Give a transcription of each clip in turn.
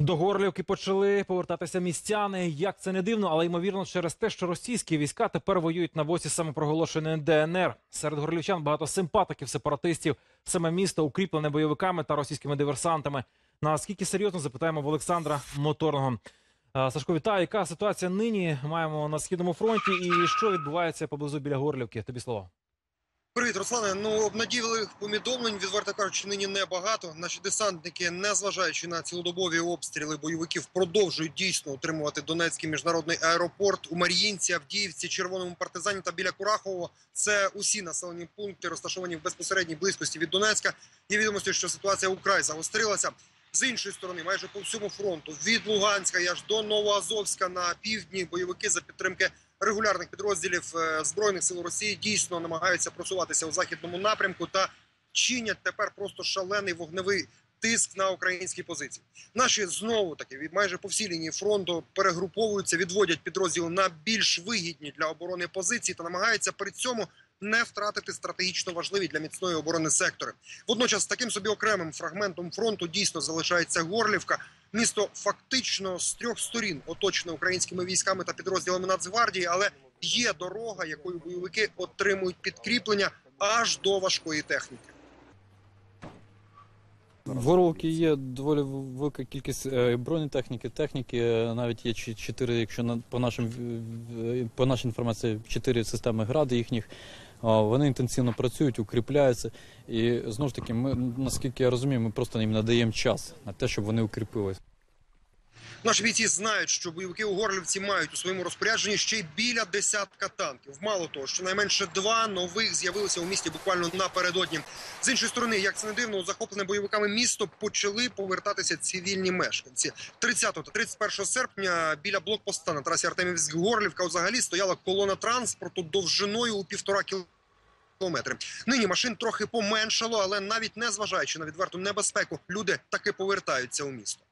До Горлівки почали повертатися містяни. Як це не дивно, але ймовірно через те, що російські війська тепер воюють на боці самопроголошеної ДНР. Серед горлівчан багато симпатиків сепаратистів. Саме місто укріплене бойовиками та російськими диверсантами. Наскільки серйозно запитаємо в Олександра Моторного. Сашко, вітаю. Яка ситуація нині маємо на східному фронті, і що відбувається поблизу біля Горлівки? Тобі слово. Привіт, Руслане. Ну обнадійливих повідомлень, відверто кажучи, нині небагато. Наші десантники, незважаючи на цілодобові обстріли бойовиків, продовжують дійсно утримувати Донецький міжнародний аеропорт у Мар'їнці, Авдіївці, Червоному партизані та біля Курахового. Це усі населені пункти, розташовані в безпосередній близькості від Донецька. Є відомості, що ситуація украй загострилася. З іншої сторони, майже по всьому фронту від Луганська аж до Новоазовська на півдні бойовики за підтримки регулярних підрозділів е, збройних сил Росії дійсно намагаються просуватися у західному напрямку та чинять тепер просто шалений вогневий тиск на українські позиції. Наші знову таки від майже по всій лінії фронту перегруповуються, відводять підрозділи на більш вигідні для оборони позиції та намагаються при цьому не втратити стратегічно важливі для міцної оборони сектори. Водночас таким собі окремим фрагментом фронту дійсно залишається Горлівка. Місто фактично з трьох сторін оточене українськими військами та підрозділами Нацгвардії, але є дорога, якою бойовики отримують підкріплення аж до важкої техніки. В Горловці є доволі велика кількість е, бронетехніки, техніки. е, Навіть є чотири, якщо по нашим по нашій інформації, чотири системи гради їхніх. Вони інтенсивно працюють, укріпляються. І знову ж таки, ми наскільки я розумію, ми просто їм надаємо час на те, щоб вони укріпились. Наші бійці знають, що бойовики у Горлівці мають у своєму розпорядженні ще й біля десятка танків. Мало того, що найменше два нових з'явилися у місті буквально напередодні. З іншої сторони, як це не дивно, у захоплене бойовиками місто почали повертатися цивільні мешканці. 30 та 31 серпня біля блокпоста на трасі Артемівськ-Горлівка взагалі стояла колона транспорту довжиною у півтора кілометри. Нині машин трохи поменшало, але навіть не зважаючи на відверту небезпеку, люди таки повертаються у місто.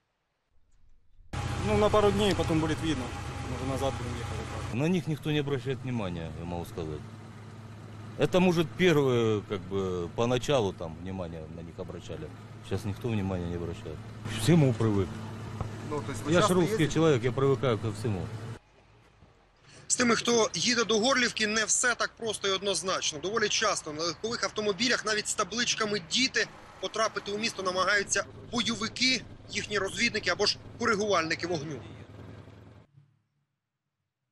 Ну, на пару дней, потом будет видно. Может, назад будем ехать. На них никто не обращает внимания, я могу сказать. Это, может, первые, как бы, поначалу там внимание на них обращали. Сейчас никто внимания не обращает. К всему привык. Ну, тобто Я же русский человек, я привыкаю ко всему. З тими, хто їде до Горлівки, не все так просто і однозначно. Доволі часто на легкових автомобілях, навіть з табличками діти, потрапити у місто намагаються бойовики, їхні розвідники або ж коригувальники вогню.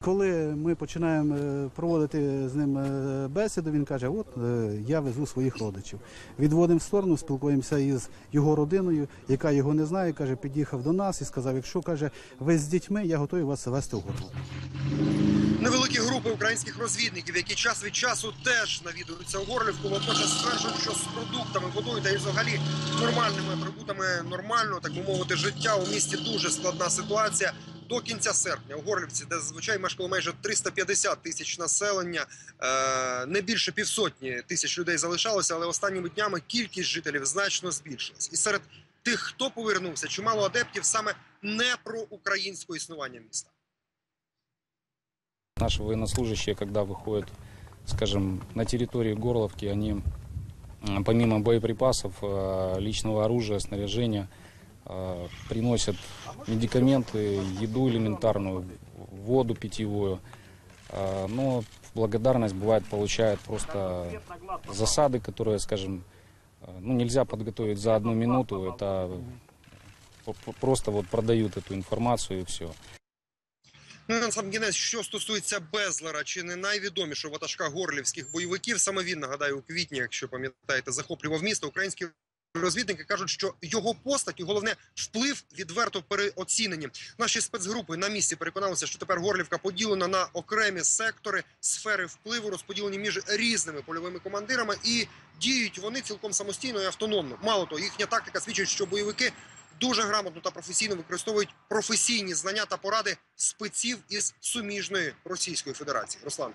Коли ми починаємо е, проводити з ним е, бесіду, він каже: От е, я везу своїх родичів. Відводимо в сторону, спілкуємося із його родиною, яка його не знає. каже, під'їхав до нас і сказав: якщо каже, ви з дітьми, я готовий вас вести в готов. Невеликі групи українських розвідників, які час від часу теж навідуються у Горлівку, водночас стверджують, що з продуктами, водою та і взагалі нормальними атрибутами нормального, так би мовити, життя у місті дуже складна ситуація. До кінця серпня у Горлівці, де зазвичай мешкало майже 350 тисяч населення, е, не більше півсотні тисяч людей залишалося, але останніми днями кількість жителів значно збільшилась. І серед тих, хто повернувся, чимало адептів саме не про українське існування міста. Наши военнослужащие, когда выходят, скажем, на территории Горловки, они помимо боеприпасов, э, личного оружия, снаряжения, э, приносят медикаменты, еду элементарную, воду питьевую. Э, Но в благодарность бывает получают просто засады, которые, скажем, ну, нельзя подготовить за одну минуту. Это просто вот продают эту информацию и все. Ну сам кінець, що стосується Безлера, чи не найвідомішого ватажка горлівських бойовиків, саме він нагадаю у квітні, якщо пам'ятаєте, захоплював місто. Українські розвідники кажуть, що його постать і головне вплив відверто переоцінені. Наші спецгрупи на місці переконалися, що тепер Горлівка поділена на окремі сектори сфери впливу, розподілені між різними польовими командирами, і діють вони цілком самостійно і автономно. Мало того, їхня тактика свідчить, що бойовики дуже грамотно та професійно використовують професійні знання та поради спеців із суміжної Російської Федерації. Руслан.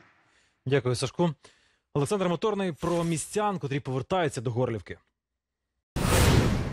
Дякую, Сашку. Олександр Моторний про містян, котрі повертаються до Горлівки.